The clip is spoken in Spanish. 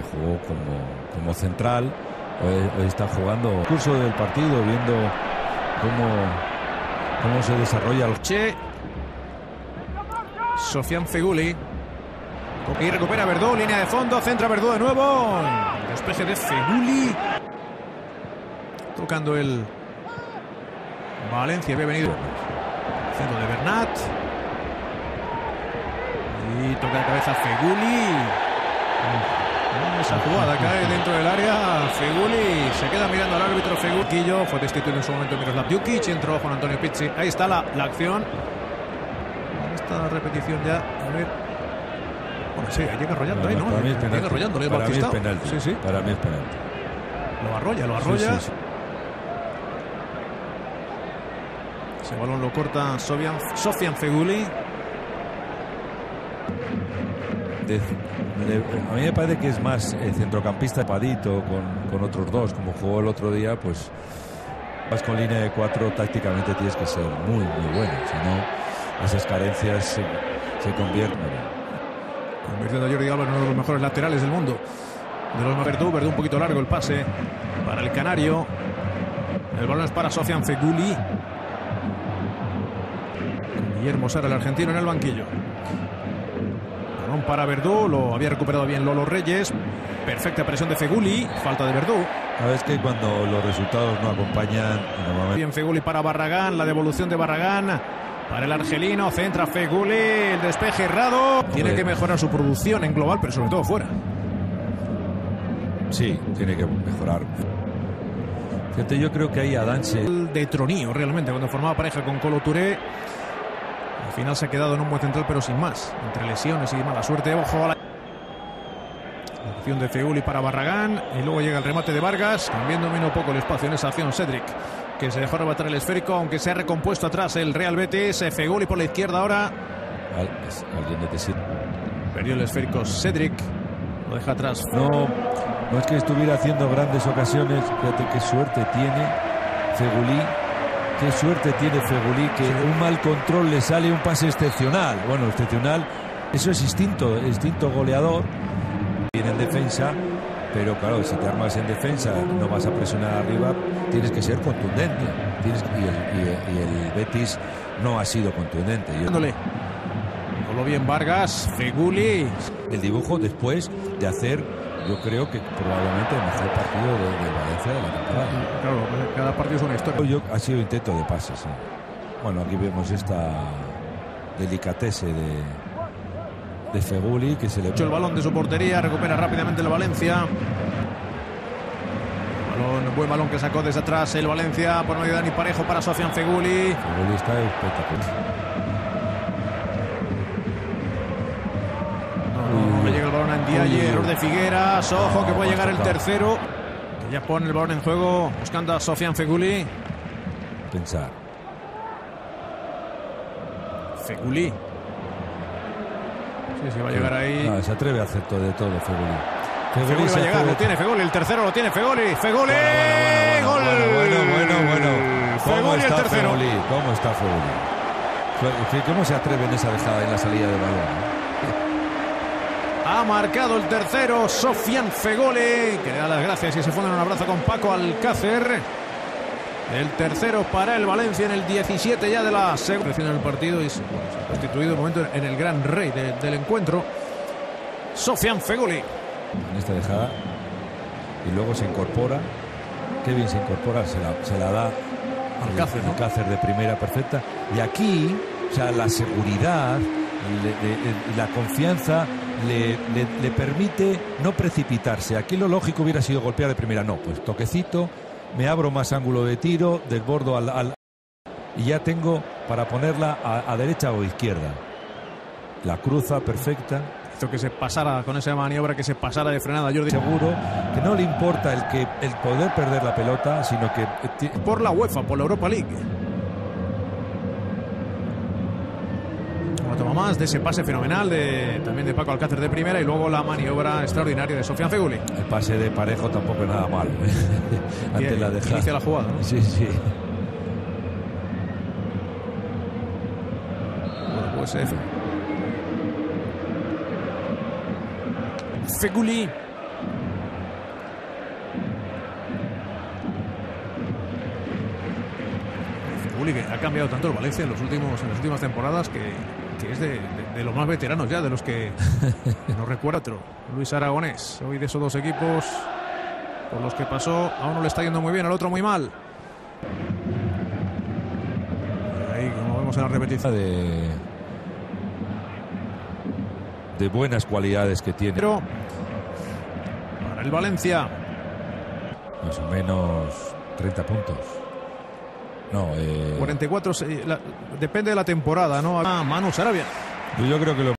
Jugó como, como central, está jugando el curso del partido, viendo cómo, cómo se desarrolla el Che. Sofian Feguli. Y recupera Verdú, línea de fondo, centra Verdú de nuevo. Despeje de Feguli. Tocando el Valencia, había venido. Centro de Bernat. Y toca de cabeza Feguli. Esa jugada cae dentro del área. Feguli se queda mirando al árbitro Fegulillo. Fue destituido en su momento Miroslav Jukic. Entró Juan Antonio Pizzi. Ahí está la, la acción. Esta repetición ya. A ver. Bueno, sí, llega arrollando ahí, ¿no? Para mí es penalti. Llega arrollando, Para mí es penalti. Sí, sí. Para mí es penalti. Lo arrolla, lo arrolla. sí. Ese balón lo corta Sofian, Sofian Feguli. De- a mí me parece que es más eh, centrocampista padito con, con otros dos, como jugó el otro día, pues vas con línea de cuatro, tácticamente tienes que ser muy, muy bueno, si no, esas carencias se, se convierten. Convirtiendo a Jordi Alba en uno de los mejores laterales del mundo. De los Verdú, Verdú un poquito largo el pase para el Canario. El balón es para Sofian Feguli. Guillermo Sara, el argentino, en el banquillo. Balón para Verdú, lo había recuperado bien Lolo Reyes. Perfecta presión de Feguli, falta de Verdú. Sabes que cuando los resultados no acompañan, normalmente Bien Feguli para Barragán, la devolución de Barragán para el argelino, centra Feguli, el despeje errado. Tiene que mejorar su producción en global, pero sobre todo fuera. sí, tiene que mejorar. Fíjate, yo creo que ahí Adán se... de tronío realmente cuando formaba pareja con Colo Touré. Al final se ha quedado en un buen central, pero sin más. Entre lesiones y mala suerte. Ojo a la. la acción de Feuli para Barragán. Y luego llega el remate de Vargas. También domina un poco el espacio en esa acción Cedric. Que se dejó arrebatar el esférico, aunque se ha recompuesto atrás el Real Betis. Feuli por la izquierda ahora. Perdió el esférico Cedric. Lo deja atrás. No, no es que estuviera haciendo grandes ocasiones. Fíjate qué suerte tiene Fegulí. Qué suerte tiene Fegulí que un mal control le sale un pase excepcional. Bueno, excepcional. Eso es instinto, instinto goleador. Viene en defensa, pero claro, si te armas en defensa, no vas a presionar arriba, tienes que ser contundente. Tienes, y, el, y el- y el Betis no ha sido contundente. Yo- Dándole. Bien Vargas. Feguli. el dibujo después de hacer, yo creo que probablemente el mejor partido de, de Valencia de la temporada. Claro, cada partido es una historia. Yo, ha sido intento de pase, sí. Bueno, aquí vemos esta delicatese de, de Feguli que se le Hecho el balón de su portería, recupera rápidamente el Valencia. Balón, buen balón que sacó desde atrás el Valencia por medio de Dani Parejo para Sofian Feguli. Feguli está espectacular. Ndiaye, error de Figueras. Ojo que puede llegar el tercero. Que ya pone el balón en juego, buscando a Sofian Feguli. Pensar. Feguli. Sí, sí, va a llegar ahí. No, se atreve a hacer todo de todo Feguli. Feguli va a llegar, lo tiene Feguli, el tercero lo tiene Feguli. Feguli, Bueno, gol. bueno, bueno, bueno, bueno, bueno. ¿Cómo Feguli el está tercero. Feguli? ¿Cómo está Feguli? Fe- ¿Cómo se atreve en esa dejada en la salida de balón? Ha marcado el tercero Sofian Fegole, que le da las gracias y se funde en un abrazo con Paco Alcácer. El tercero para el Valencia en el 17 ya de la segunda en el partido y se, ha constituido el momento en el gran rey de- del encuentro. Sofian Fegoli. en esta dejada y luego se incorpora qué bien se incorpora se la, se la da Alcácer, ¿no? Alcácer de primera perfecta y aquí o sea la seguridad le- la confianza le, le- le permite no precipitarse aquí lo lógico hubiera sido golpear de primera no pues toquecito me abro más ángulo de tiro desbordo al, al- y ya tengo para ponerla a, a derecha o izquierda la cruza perfecta Hizo que se pasara con esa maniobra, que se pasara de frenada Jordi. seguro que no le importa el que el poder perder la pelota, sino que eh, Por la UEFA, por la Europa League. de ese pase fenomenal de, también de Paco Alcácer de primera y luego la maniobra extraordinaria de Sofian Feguli. El pase de Parejo tampoco es nada mal. Antes la deja. Inicia la jugada. Sí, sí. Bueno, pues eh, F. Feguli. que ha cambiado tanto el Valencia en, los últimos, en las últimas temporadas que que es de, de, de, los más veteranos ya, de los que no recuerda otro. Luis Aragonés, hoy de esos dos equipos por los que pasó, a uno le está yendo muy bien, al otro muy mal. Ahí, como vemos en la repetición. De, de buenas cualidades que tiene. Pero para el Valencia. Más o menos 30 puntos. No, eh... 44, la, depende de la temporada, ¿no? Ah, Manu Sarabia. Yo creo que lo